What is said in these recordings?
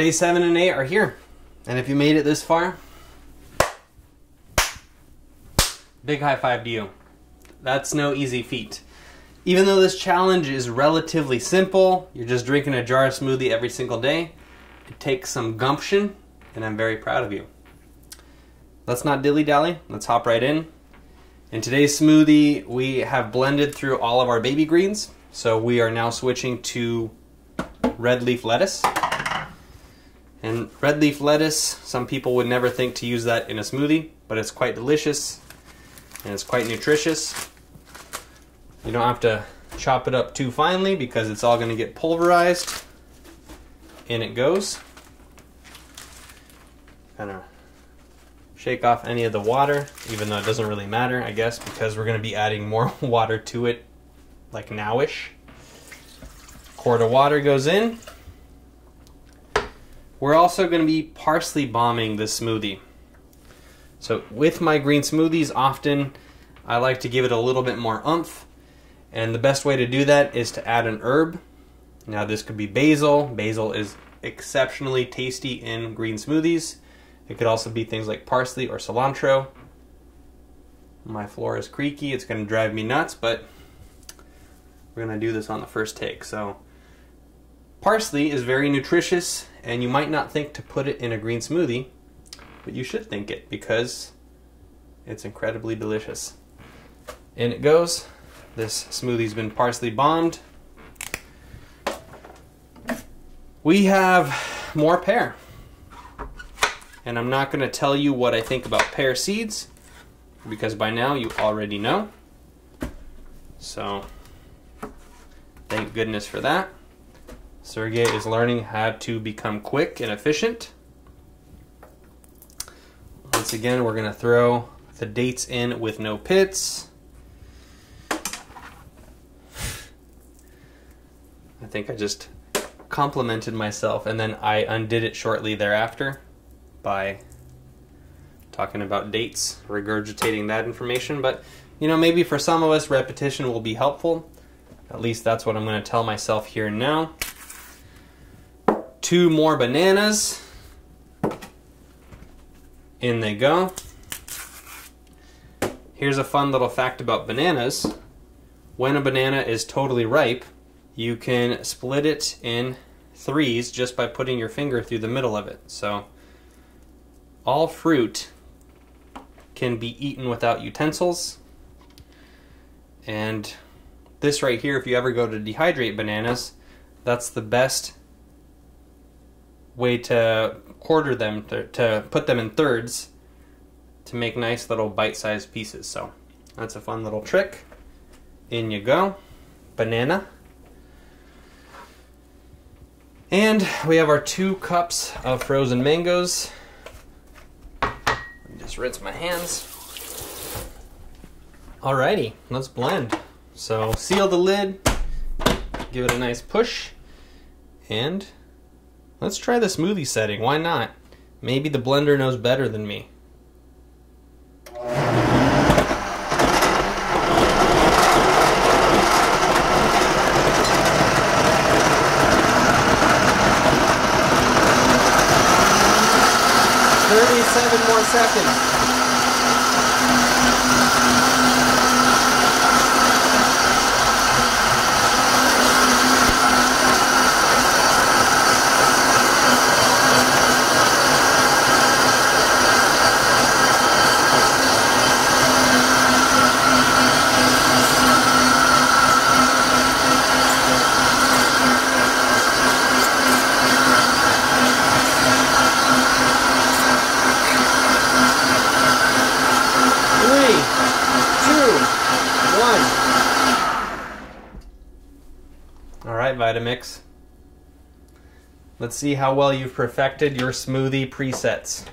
Day seven and eight are here. And if you made it this far, big high five to you. That's no easy feat. Even though this challenge is relatively simple, you're just drinking a jar of smoothie every single day, it takes some gumption, and I'm very proud of you. Let's not dilly dally, let's hop right in. In today's smoothie, we have blended through all of our baby greens, so we are now switching to red leaf lettuce. And red leaf lettuce, some people would never think to use that in a smoothie, but it's quite delicious and it's quite nutritious. You don't have to chop it up too finely because it's all going to get pulverized. In it goes. Kind of shake off any of the water, even though it doesn't really matter, I guess, because we're going to be adding more water to it, like nowish. Quart of water goes in. We're also going to be parsley bombing this smoothie. So with my green smoothies, often I like to give it a little bit more umph. And the best way to do that is to add an herb. Now this could be basil. Basil is exceptionally tasty in green smoothies. It could also be things like parsley or cilantro. My floor is creaky. It's going to drive me nuts, but we're going to do this on the first take. So parsley is very nutritious and you might not think to put it in a green smoothie, but you should think it because it's incredibly delicious. In it goes. This smoothie's been parsley bombed. We have more pear. And I'm not going to tell you what I think about pear seeds because by now you already know. So, thank goodness for that. Sergei is learning how to become quick and efficient. Once again, we're going to throw the dates in with no pits. I think I just complimented myself and then I undid it shortly thereafter by talking about dates, regurgitating that information. But, you know, maybe for some of us, repetition will be helpful. At least that's what I'm going to tell myself here now. Two more bananas. In they go. Here's a fun little fact about bananas. When a banana is totally ripe, you can split it in threes just by putting your finger through the middle of it. So all fruit can be eaten without utensils. And this right here, if you ever go to dehydrate bananas, that's the best way to quarter them, to, to put them in thirds to make nice little bite-sized pieces. So that's a fun little trick. In you go. Banana. And we have our two cups of frozen mangoes. Just rinse my hands. Alrighty, let's blend. So seal the lid, give it a nice push, and let's try the smoothie setting. Why not? Maybe the blender knows better than me. Thirty-seven more seconds. Vitamix. Let's see how well you've perfected your smoothie presets.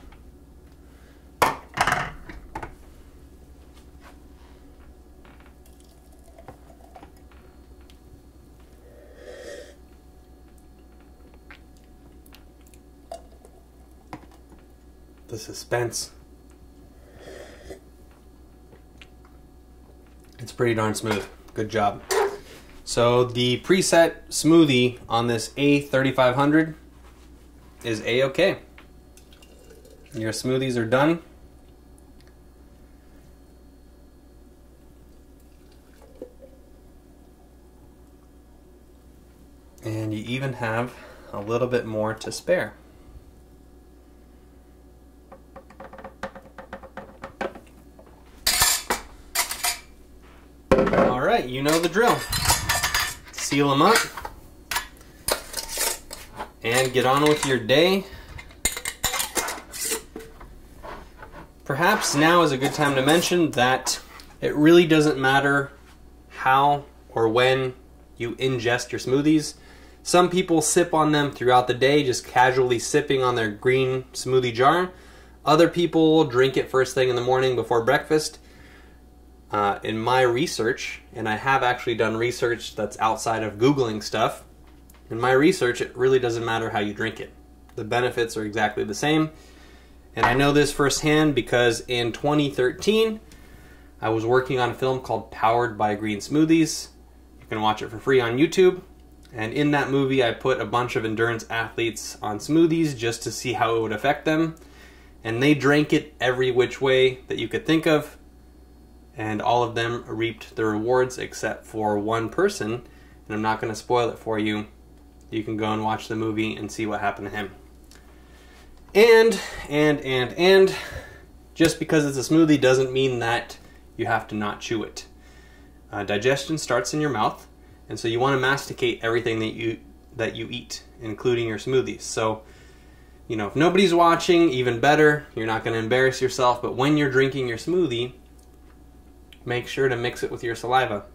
The suspense. It's pretty darn smooth. Good job. So the preset smoothie on this A3500 is a-okay. Your smoothies are done. And you even have a little bit more to spare. All right, you know the drill. Seal them up and get on with your day. Perhaps now is a good time to mention that it really doesn't matter how or when you ingest your smoothies. Some people sip on them throughout the day, just casually sipping on their green smoothie jar. Other people drink it first thing in the morning before breakfast. Uh, in my research, and I have actually done research that's outside of Googling stuff, in my research, it really doesn't matter how you drink it. The benefits are exactly the same. And I know this firsthand because in 2013, I was working on a film called Powered by Green Smoothies. You can watch it for free on YouTube. And in that movie, I put a bunch of endurance athletes on smoothies just to see how it would affect them. And they drank it every which way that you could think of. And all of them reaped the rewards except for one person. And I'm not going to spoil it for you. You can go and watch the movie and see what happened to him. And, and, and, and, just because it's a smoothie doesn't mean that you have to not chew it. Uh, digestion starts in your mouth, and so you want to masticate everything that you that you eat, including your smoothies. So, you know, if nobody's watching, even better. You're not going to embarrass yourself. But when you're drinking your smoothie, make sure to mix it with your saliva.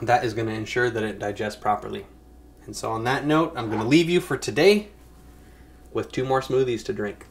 That is going to ensure that it digests properly. And so, on that note, I'm going to leave you for today with two more smoothies to drink.